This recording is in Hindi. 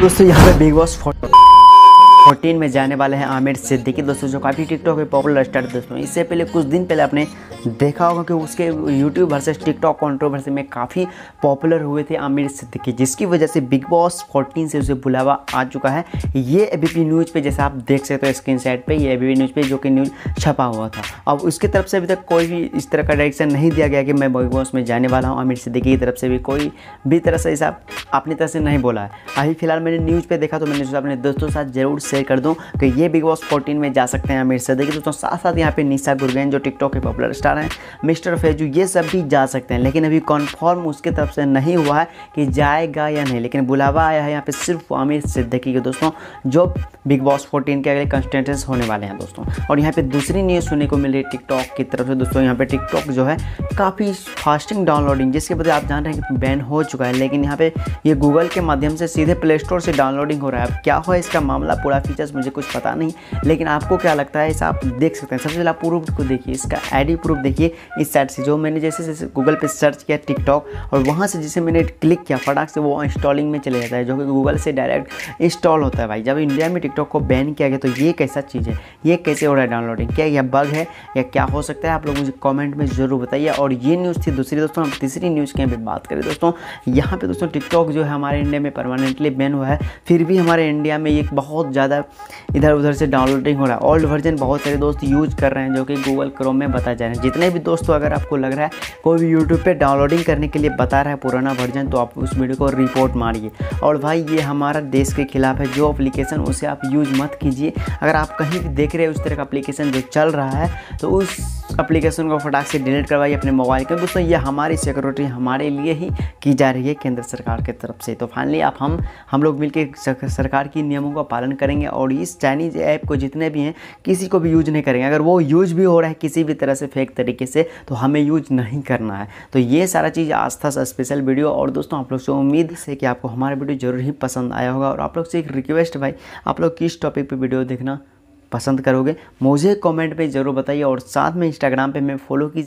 दोस्तों यहाँ पे बिग बॉस फोर्टीन में जाने वाले हैं आमिर सिद्दीकी। दोस्तों, जो काफ़ी टिकटॉक में पॉपुलर स्टार दोस्तों, इससे पहले कुछ दिन पहले आपने देखा होगा कि उसके यूट्यूब वर्सेस टिकटॉक कंट्रोवर्सी में काफ़ी पॉपुलर हुए थे आमिर सिद्दीकी, जिसकी वजह से बिग बॉस 14 से उसे बुलावा आ चुका है। ये एबीपी न्यूज़ पे, जैसे आप देख सकते हो स्क्रीन साइड पर ये एबीपी न्यूज़ पे जो कि न्यूज़ छपा हुआ था। अब उसकी तरफ़ से अभी तक कोई भी इस तरह का डायरेक्शन नहीं दिया गया कि मैं बिग बॉस में जाने वाला हूँ। आमिर सिद्दीकी की तरफ़ से भी कोई भी तरह से ऐसा अपनी तरफ़ से नहीं बोला है। अभी फ़िलहाल मैंने न्यूज़ पर देखा तो मैंने अपने दोस्तों के साथ ज़रूर शेयर कर दूँ कि ये बिग बॉस फोर्टीन में जा सकते हैं आमिर सिद्दीकी दोस्तों साथ साथ यहाँ पे निशा गुरगैन जो टिकटॉक के पॉपुलर स्टार हैं मिस्टर फेजू ये सब भी जा सकते हैं, लेकिन अभी कन्फर्म उसके तरफ़ से नहीं हुआ है कि जाएगा या नहीं, लेकिन बुलावा आया है यहाँ पे सिर्फ़ आमिर सिद्दीकी के दोस्तों, जो बिग बॉस फोर्टीन के अगले कंस्टेंटेंस होने वाले हैं, दोस्तों। और यहाँ पे दूसरी न्यूज़ सुनने को मिल रही है टिकटॉक की तरफ़ से। दोस्तों, यहाँ पे टिकटॉक जो है काफ़ी फास्टिंग डाउनलोडिंग, जिसके वजह आप जान रहे हैं कि बैन हो चुका है, लेकिन यहाँ पे ये गूगल के माध्यम से सीधे प्ले स्टोर से डाउनलोडिंग हो रहा है। अब क्या हो इसका मामला, पूरा फीचर्स मुझे कुछ पता नहीं, लेकिन आपको क्या लगता है इसे आप देख सकते हैं। सबसे पहले आप प्रूफ को देखिए, इसका आई प्रूफ देखिए, इस साइड से। जो मैंने जैसे जैसे गूगल पर सर्च किया टिकटॉक और वहाँ से जैसे मैंने क्लिक किया, फटाक से वो इंस्टॉलिंग में चले जाता है, जो कि गूगल से डायरेक्ट इंस्टॉल होता है भाई। जब इंडिया में टिकटॉक को बैन किया गया तो ये कैसा चीज़ है? ये कैसे हो रहा है डाउनलोडिंग क्या यह बग है या क्या हो सकता है? आप लोग मुझे कॉमेंट में ज़रूर बताइए, और ये न्यूज़ थी दूसरी दोस्तों, हम तीसरी न्यूज़ की यहाँ बात करें दोस्तों। यहाँ पे दोस्तों टिकटॉक जो है हमारे इंडिया में परमानेंटली बैन हुआ है। फिर भी हमारे इंडिया में एक बहुत ज़्यादा इधर उधर से डाउनलोडिंग हो रहा है। ओल्ड वर्जन बहुत सारे दोस्त यूज़ कर रहे हैं जो कि गूगल क्रोम में बता जा रहे हैं। जितने भी दोस्तों, अगर आपको लग रहा है कोई भी यूट्यूब पर डाउनलोडिंग करने के लिए बता रहा है पुराना वर्जन तो आप उस वीडियो को रिपोर्ट मारिए। और भाई, ये हमारा देश के खिलाफ है। जो अप्लीकेशन उसे आप यूज़ मत कीजिए। अगर आप कहीं भी देख रहे हैं उस तरह का अप्लीकेशन जो चल रहा है तो उस अप्लीकेशन को फटाक से डिलीट करवाइए अपने मोबाइल के। दोस्तों, ये हमारी सिक्योरिटी हमारे लिए ही की जा रही है केंद्र सरकार की तरफ़ से। तो फाइनली आप हम हम लोग मिलकर सरकार की नियमों का पालन करेंगे और इस चाइनीज़ ऐप को जितने भी हैं, किसी को भी यूज़ नहीं करेंगे। अगर वो यूज़ भी हो रहा है किसी भी तरह से फेक तरीके से तो हमें यूज़ नहीं करना है। तो ये सारा चीज़ आस्था था स्पेशल वीडियो और दोस्तों, आप लोग से उम्मीद से कि आपको हमारा वीडियो ज़रूर ही पसंद आया होगा। और आप लोग से एक रिक्वेस्ट भाई, आप लोग किस टॉपिक पर वीडियो देखना पसंद करोगे। मुझे कमेंट पे ज़रूर बताइए और साथ में इंस्टाग्राम पे मैं फॉलो की